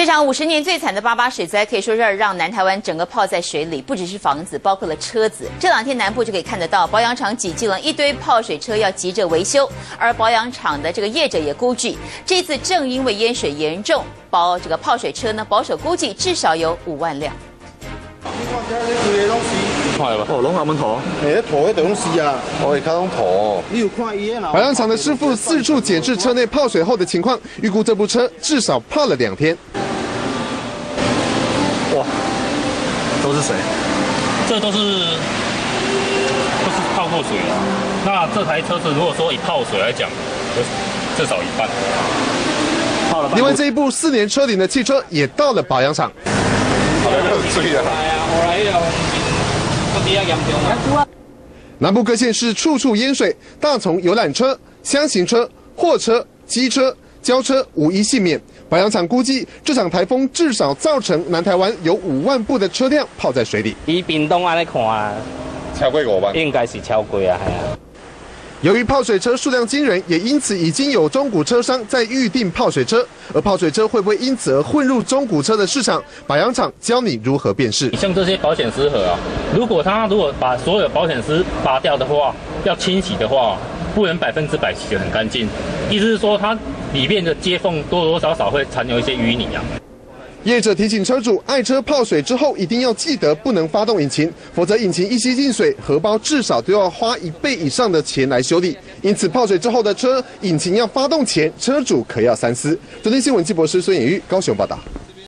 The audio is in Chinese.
这场五十年最惨的八八水灾，可以说是让南台湾整个泡在水里，不只是房子，包括了车子。这两天南部就可以看得到，保养厂挤进了一堆泡水车，要急着维修。而保养厂的这个业者也估计，这次正因为淹水严重，保这个泡水车呢，保守估计至少有五万辆。哦，龙华门头，诶，土迄东西啊，我会看到土。你有看伊啊？保养厂的师傅四处检视车内泡水后的情况，预估这部车至少泡了两天。都是谁？这都是都是泡过水的。那这台车子如果说以泡水来讲，至少一半。泡了。另外这一部四年车龄的汽车也到了保养厂。好水啊！南部各县市处处淹水，大从游览车、箱型车、货车、机车、轿车无一幸免。保养厂估计，这场台风至少造成南台湾有五万部的车辆泡在水里。以屏东安尼看，超过五万，应该是超过啊，系啊。由于泡水车数量惊人，也因此已经有中古车商在预定泡水车。而泡水车会不会因此而混入中古车的市场？保养厂教你如何辨识。像这些保险丝盒啊，如果他如果把所有保险丝拔掉的话，要清洗的话，不能百分之百洗得很干净。意思是说，它里面的接缝多多少少会残留一些淤泥啊。业者提醒车主，爱车泡水之后一定要记得不能发动引擎，否则引擎一吸进水，荷包至少都要花一倍以上的钱来修理。因此，泡水之后的车引擎要发动前，车主可要三思。昨天新闻记博士孙颖玉高雄报道。